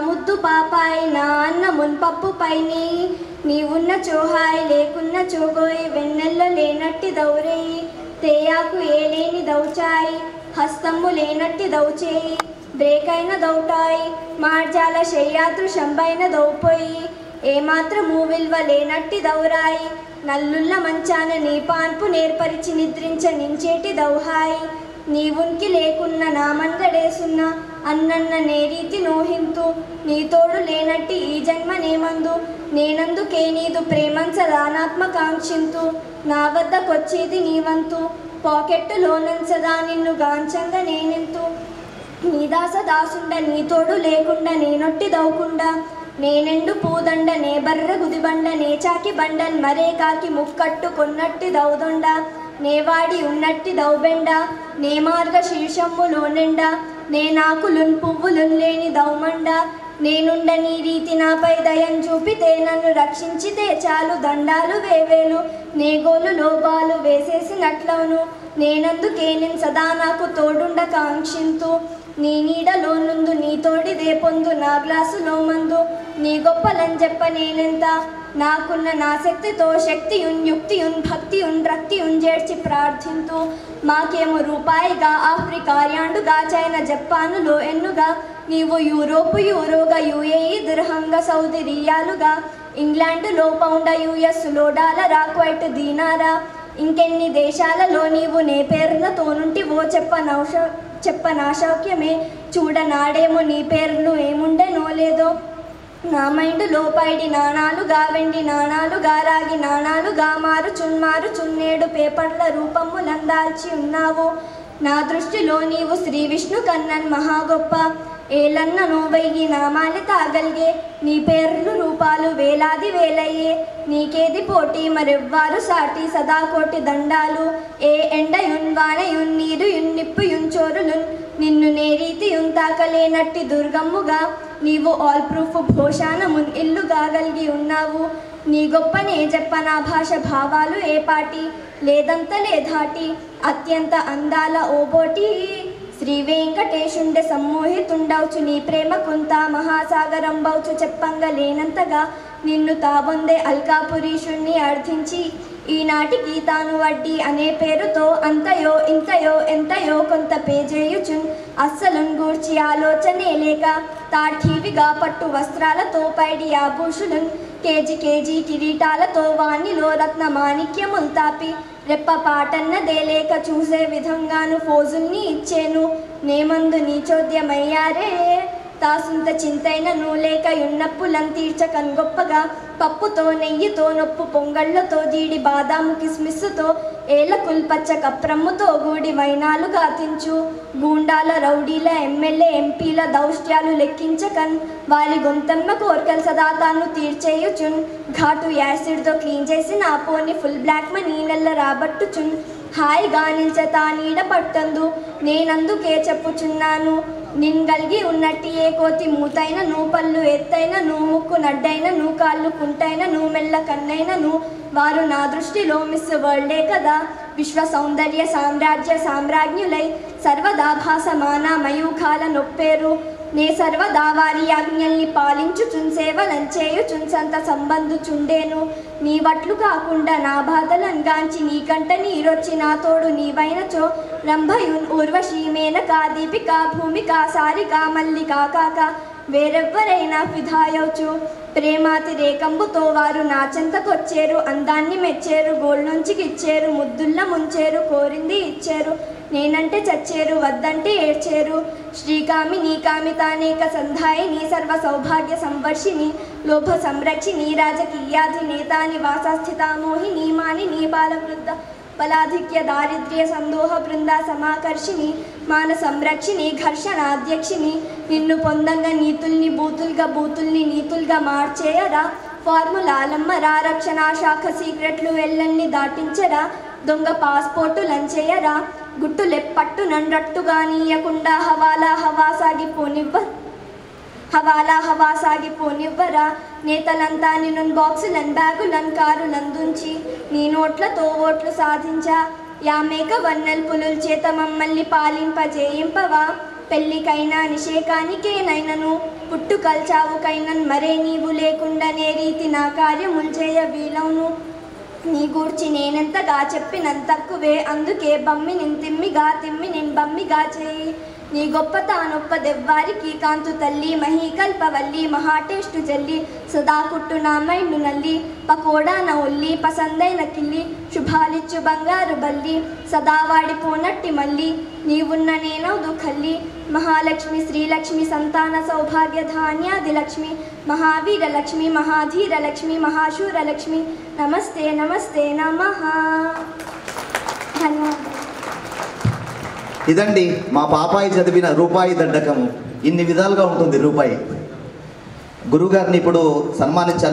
ముద్దు పాపాయి నా అన్న మున్పప్పు పైని. నీవున్న చోహాయి లేకున్న చోగోయి వెన్నెల్లో లేనట్టి దౌరేయి. తేయాకు ఏలేని దౌచాయి హస్తము లేనట్టి దౌచేయి. బ్రేక్ అయిన దౌటాయి మార్జాల శయ్యాతృ శంభైన దౌపోయి. ఏమాత్రం మూవిల్వ లేనట్టి దౌరాయి. నల్లుల్ల మంచాన నీ పాన్పు నేర్పరిచి నిద్రించ నించేటి దౌహాయి. నీవునికి లేకున్న నామన్గడేసున్న అన్నన్న నేరీతి నోహింతు నీతోడు లేనట్టి ఈ జన్మ నేమందు నేనందుకే నీదు ప్రేమంచ దానాత్మకాంక్షింతు నా వద్దకొచ్చేది నీవంతు పాకెట్టులోనంచదా నిన్ను గాంచంగా నేనెంతు నీదాస దాసుండ నీతోడు లేకుండా నేనొట్టి దవ్వకుండా నేనెండు పూదండ నే బర్ర గుదిబండ నే చాకి బండన్ మరే కాకి ముక్కట్టు కొన్నట్టి దౌదొండ. నేవాడి ఉన్నట్టి దౌబెండ నే మార్గ శీర్షమ్ములోనెండ నే నాకులున్ పువ్వులున్ లేని దౌమండ నేనుండ నీ రీతి నాపై దయం చూపితే నన్ను రక్షించితే చాలు దండాలు వేవేలు నేగోలు లోపాలు వేసేసినట్లవును. నేనందుకే నేను సదా నాకు తోడుండ కాంక్షింతు. నీ నీడలో నుందు నీ తోడిదే పొందు నా గ్లాసులో మందు చెప్ప నేనెంత నాకున్న నా శక్తితో శక్తియున్ యుక్తియున్ భక్తియున్ రక్తియున్ చేర్చి ప్రార్థింతూ మాకేమో రూపాయిగా ఆఫ్రికార్యాండుగా చైనా జపానులో ఎన్నుగా నీవు యూరోపు యూరోగా యుఏఈ దిర్హంగా సౌదీ రియాలుగా ఇంగ్లాండులో పౌండ యుఎస్లో డాలరా క్వైట్ దీనారా ఇంకెన్ని దేశాలలో నీవు నే పేర్లతో నుండి ఓ చెప్పనౌష చెప్పనాశౌక్యమే. చూడనాడేమో నీ పేర్లు ఏముండెనో లేదో నా మైండ్ లోపైడి నాణాలు గావెండి నాణాలు గారాగి నాణాలు గామారు చున్మారు చున్నేడు పేపర్ల రూపము నందాల్చి ఉన్నావు. నా దృష్టిలో నీవు శ్రీ విష్ణు కన్నన్ మహా గొప్ప ఏలన్న నోవయ్యి నామాలి తాగలిగే. నీ పేర్లు రూపాలు వేలాది వేలయ్యే. నీకేది పోటీ మరెవ్వారు సాటి సదా కోటి దండాలు. ఏ ఎండయున్ వానయున్ నీరు యున్నిప్పు నిప్పు నిన్ను నేరీతి యుంతాకలేనట్టి దుర్గమ్ముగా. నీవు ఆల్ ప్రూఫ్ భోషానమున్ ఇల్లుగా గలిగి ఉన్నావు. నీ గొప్పనే చెప్పనా భాష భావాలు ఏ పాటి? లేదంత లేదాటి అత్యంత అందాల ఓబోటి శ్రీ వెంకటేశుండె సమ్మోహితుండవుచు నీ ప్రేమ కొంత మహాసాగరం బౌచు చెప్పంగా లేనంతగా నిన్ను తాబొందే అల్కాపురీషుణ్ణి అర్థించి ఈనాటి గీతాను వడ్డీ అనే పేరుతో అంతయో ఇంతయో ఎంతయో కొంత పేజేయుచున్ అస్సలున్ గూర్చి ఆలోచనే లేక తాఠీవిగా పట్టు వస్త్రాలతో పైడి ఆభూషులున్ కేజీ కేజీ కిరీటాలతో వాణిలో రత్న మాణిక్యములు తాపి. రెప్ప పాటన్నదే లేక చూసే విధంగాను ఫోజుల్ని ఇచ్చేను. నేమందు నీచోద్యమయ్యారే. తాసుంత చింతైన నూలేక యున్నప్పులం తీర్చకన్ గొప్పగా పప్పుతో నెయ్యితో నొప్పు పొంగళ్ళతో జీడి బాదాము కిస్మిస్సుతో ఏల కుల్పచ్చ కప్రమ్ముతో గూడి వైనాలు గాతించు గూండాల రౌడీల ఎమ్మెల్యే ఎంపీల దౌష్ట్యాలు లెక్కించకన్ వారి గొంతమ్మ కోరికలు సదా తాను తీర్చేయుచున్ ఘాటు యాసిడ్తో క్లీన్ చేసి నా పోని ఫుల్ బ్లాక్ మనీ నెల్ల రాబట్టుచున్ హాయిగా నిల్చతా నీడ పట్టందు. నేనందుకే చెప్పుచున్నాను. నిన్గలిగి ఉన్నట్టి ఏ కోతి మూతైన నువ్వు పళ్ళు ఎత్తైన నువ్వు ముక్కు నడ్డైన నువ్వు కాళ్ళు కుంటైన నువ్వు మెల్ల కన్నైన నువ్వు వారు నా దృష్టిలో మిస్ వరల్డే కదా. విశ్వ సౌందర్య సామ్రాజ్య సామ్రాజ్ఞులై సర్వదా భాసమాన మయూఖాల నొప్పేరు. నే సర్వ సర్వదా పాలించు చున్సేవ లంచేయు చున్సంత సంబంధు చుండేను. నీ వట్లు కాకుండా నా బాధలను గాంచి నీకంట నీరొచ్చి నా తోడు నీవైనచో. రంభయున్ ఊర్వశి మేనక దీపిక భూమిక సారిక మల్లిక కాక. వేరెవ్వరైనా ఫిదాయవచ్చు ప్రేమాతిరేకంబుతో వారు నా చెంతకొచ్చేరు. అందాన్ని మెచ్చేరు. గోల్ ఇచ్చేరు ముద్దుల్ల ముంచేరు. కోరింది ఇచ్చేరు. నేనంటే చచ్చేరు వద్దంటే ఏడ్చేరు. శ్రీకామి నీకామి తానేక సంధాయి సంధాయిని సర్వ సౌభాగ్య సంవర్షిని లోభ సంరక్షిని రాజకీయాధి నేతాని వాసస్థితామోహి నీమాని నీ బాలవృద్ధ బలాధిక్య దారిద్ర్య సందోహ బృంద సమాకర్షిని మాన సంరక్షిని ఘర్షణాధ్యక్షిని నిన్ను పొందంగా నీతుల్ని బూతుల్గా బూతుల్ని నీతుల్గా మార్చేయరా. ఫార్ములాలమ్మరా రక్షణ శాఖ సీక్రెట్లు వెళ్ళన్ని దాటించరా. దొంగ పాస్పోర్టు లంచేయరా గుట్టులెప్పట్టు నన్నట్టుగా నీయకుండా హవాలా హవా సాగిపోనివ్వ. హవాలా హవా సాగిపోనివ్వరా? నేతలంతా నిన్ను బాక్సులన్ బ్యాగులన్ కారులందుంచి నీ నోట్లతో ఓట్లు సాధించా. యామేక వన్నెల్ పులుల చేత మమ్మల్ని పాలింపజేయింపవా? పెళ్ళికైనా నిషేకానికేనైనను? పుట్టు కల్చావుకైనన్ మరే నీవు లేకుండానే రీతి నా కార్యములు చేయ వీలవును నీ గూర్చి నేనెంతగా చెప్పినంతక్కువే అందుకే బమ్మి నిన్ తిమ్మిగా తిమ్మి నిన్ బమ్మిగా చేయి. నీ గొప్ప తానొప్ప దెవ్వారికి కాంతు తల్లి మహీకల్పవల్లి మహాటేష్టు జల్లి సదా కుట్టు నా మైండు నల్లి పకోడా నా ఒల్లి పసందైన కిల్లి శుభాలిచ్చు బంగారు బల్లి సదా వాడిపోనట్టి మల్లి నీవున్న నేనవుదు కల్లి మహాలక్ష్మి శ్రీలక్ష్మి సంతాన సౌభాగ్య ధాన్యాది లక్ష్మి మహావీర లక్ష్మి మహాధీర లక్ష్మి మహాశూర లక్ష్మి నమస్తే నమస్తే నమ. ఇదండి మా పాపాయి చదివిన రూపాయి దండకము. ఇన్ని విధాలుగా ఉంటుంది రూపాయి. గురుగారిని ఇప్పుడు సన్మానించాల్సి